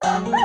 Bye.